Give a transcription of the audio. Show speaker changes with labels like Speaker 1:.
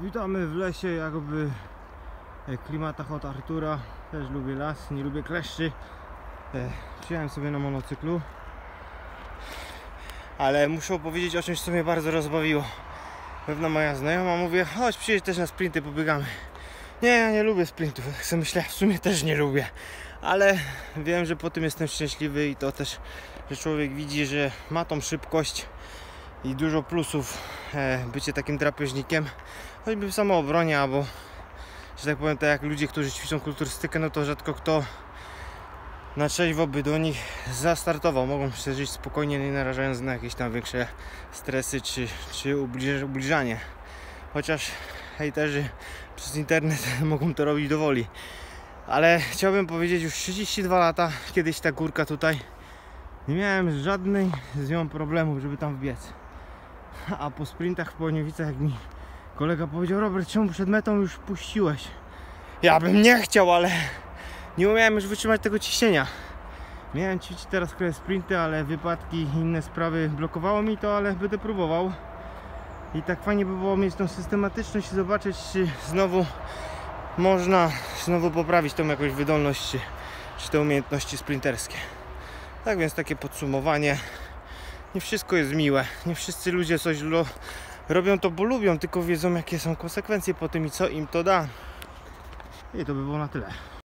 Speaker 1: Witamy w lesie, jakby e, klimatach od Artura. Też lubię las, nie lubię kleszczy. Przyjechałem sobie na monocyklu. Ale muszę opowiedzieć o czymś, co mnie bardzo rozbawiło. Pewna moja znajoma mówi, chodź przyjedź też na sprinty, pobiegamy. Nie, ja nie lubię sprintów, tak sobie myślę, w sumie też nie lubię. Ale wiem, że po tym jestem szczęśliwy i to też, że człowiek widzi, że ma tą szybkość i dużo plusów e, bycie takim drapieżnikiem, choćby w samoobronie, albo że tak powiem, tak jak ludzie, którzy ćwiczą kulturystykę, no to rzadko kto na trzeźwo by do nich zastartował. Mogą przeżyć spokojnie, nie narażając na jakieś tam większe stresy czy, czy ubliż, ubliżanie. Chociaż hejterzy przez internet mogą to robić do woli. Ale chciałbym powiedzieć, już 32 lata, kiedyś ta górka tutaj, nie miałem żadnej z nią problemów, żeby tam wbiec. A po sprintach w Płoniowicach, jak mi kolega powiedział, Robert, czemu przed metą już puściłeś? Ja bym nie chciał, ale nie umiałem już wytrzymać tego ciśnienia. Miałem ćwiczyć teraz kolejne sprinty, ale wypadki i inne sprawy blokowało mi to, ale będę próbował. I tak fajnie by było mieć tą systematyczność i zobaczyć, czy znowu można znowu poprawić tą jakąś wydolność, czy te umiejętności sprinterskie. Tak więc takie podsumowanie. Nie wszystko jest miłe. Nie wszyscy ludzie coś robią to, bo lubią, tylko wiedzą jakie są konsekwencje po tym i co im to da. I to by było na tyle.